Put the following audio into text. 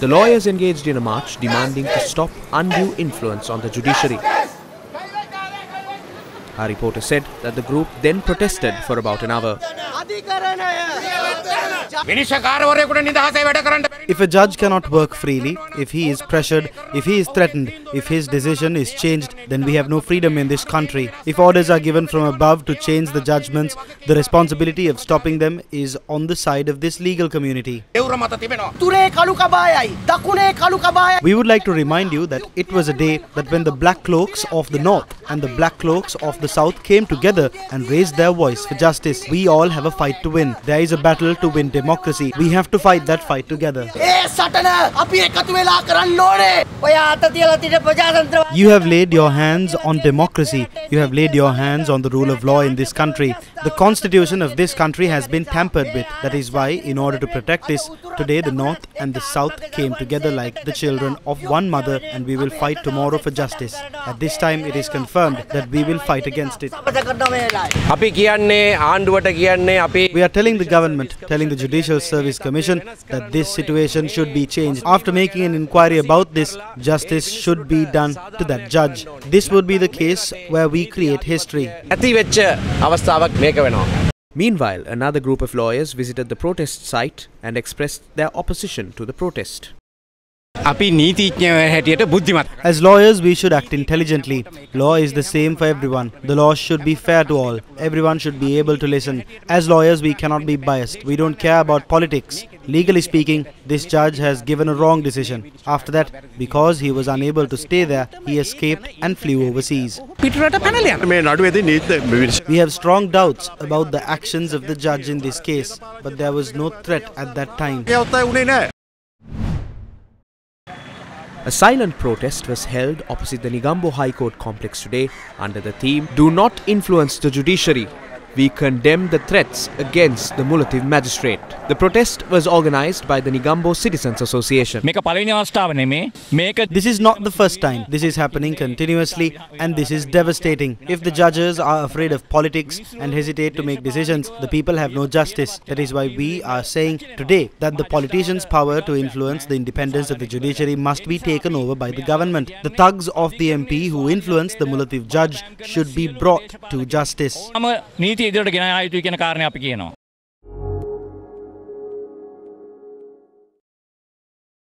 The lawyers engaged in a march demanding to stop undue influence on the judiciary. Our reporter said that the group then protested for about an hour. If a judge cannot work freely, if he is pressured, if he is threatened, if his decision is changed, then we have no freedom in this country. If orders are given from above to change the judgments, the responsibility of stopping them is on the side of this legal community. We would like to remind you that it was a day that when the black cloaks of the north and the black cloaks of the south came together and raised their voice for justice. We all have a fight to win. There is a battle to win democracy. We have to fight that fight together. You have laid your hands on democracy. You have laid your hands on the rule of law in this country. The constitution of this country has been tampered with. That is why, in order to protect this, today the North and the South came together like the children of one mother and we will fight tomorrow for justice. At this time, it is confirmed that we will fight against it. We are telling the government, telling the Judicial Service Commission that this situation situation should be changed. After making an inquiry about this, justice should be done to that judge. This would be the case where we create history. Meanwhile, another group of lawyers visited the protest site and expressed their opposition to the protest. As lawyers, we should act intelligently. Law is the same for everyone. The law should be fair to all. Everyone should be able to listen. As lawyers, we cannot be biased. We don't care about politics. Legally speaking, this judge has given a wrong decision. After that, because he was unable to stay there, he escaped and flew overseas. We have strong doubts about the actions of the judge in this case, but there was no threat at that time. A silent protest was held opposite the Negombo High Court complex today under the theme Do Not Influence the Judiciary. We condemn the threats against the Mullaitivu magistrate. The protest was organized by the Negombo Citizens Association. This is not the first time. This is happening continuously and this is devastating. If the judges are afraid of politics and hesitate to make decisions, the people have no justice. That is why we are saying today that the politicians' power to influence the independence of the judiciary must be taken over by the government. The thugs of the MP who influence the Mullaitivu judge should be brought to justice. නීති ඉදිරියට ගෙන ආ යුතුයි කියන කාරණේ අපි කියනවා.